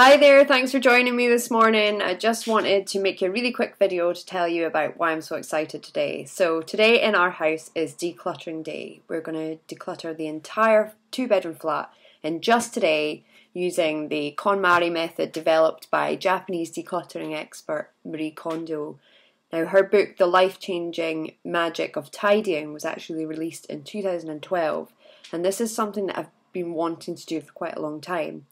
Hi there, thanks for joining me this morning. I just wanted to make a really quick video to tell you about why I'm so excited today. So, today in our house is decluttering day. We're going to declutter the entire two bedroom flat, and just today, using the KonMari method developed by Japanese decluttering expert Marie Kondo. Now, her book, The Life Changing Magic of Tidying, was actually released in 2012, and this is something that I've been wanting to do for quite a long time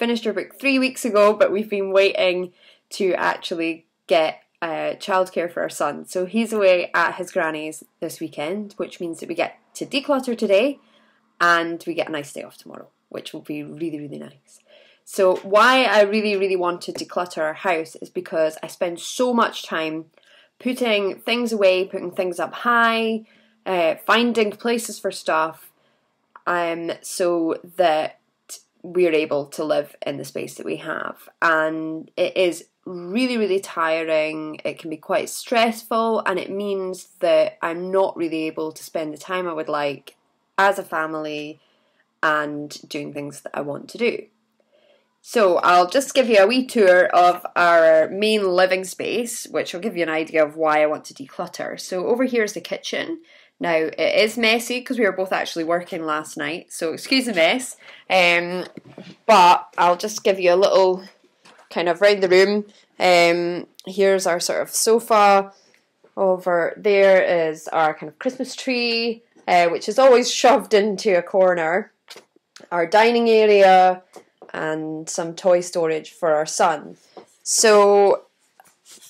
finished her book three weeks ago, but we've been waiting to actually get uh, childcare for our son. So he's away at his granny's this weekend, which means that we get to declutter today and we get a nice day off tomorrow, which will be really, really nice. So, why I really, really want to declutter our house is because I spend so much time putting things away, putting things up high, uh, finding places for stuff, um, so that we're able to live in the space that we have. And it is really, really tiring. It can be quite stressful, and it means that I'm not really able to spend the time I would like as a family and doing things that I want to do. So, I'll just give you a wee tour of our main living space, which will give you an idea of why I want to declutter. So, over here is the kitchen. Now, it is messy because we were both actually working last night, so excuse the mess. Um, but I'll just give you a little kind of round the room. Um, here's our sort of sofa. Over there is our kind of Christmas tree, uh, which is always shoved into a corner. Our dining area and some toy storage for our son. So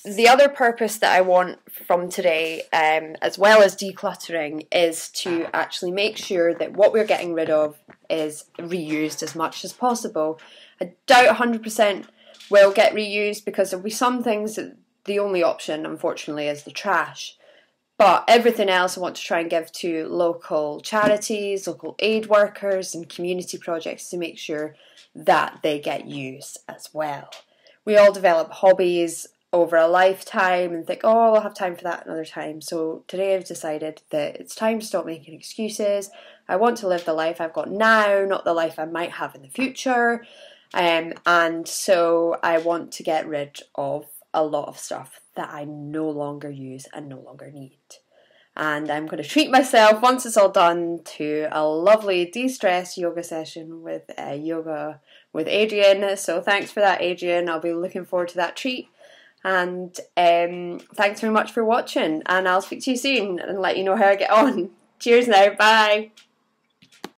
the other purpose that I want from today, um, as well as decluttering, is to actually make sure that what we're getting rid of is reused as much as possible. I doubt 100% will get reused because there'll be some things that the only option, unfortunately, is the trash. But everything else I want to try and give to local charities, local aid workers, and community projects to make sure that they get used as well. We all develop hobbies over a lifetime and think, oh, I'll have time for that another time. So today I've decided that it's time to stop making excuses. I want to live the life I've got now, not the life I might have in the future. Um, and so I want to get rid of a lot of stuff that I no longer use and no longer need. And I'm going to treat myself once it's all done to a lovely de stress yoga session with uh, yoga with Adriene. So thanks for that, Adriene. I'll be looking forward to that treat. And um, thanks very much for watching, and I'll speak to you soon and let you know how I get on. Cheers now, bye.